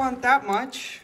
want that much.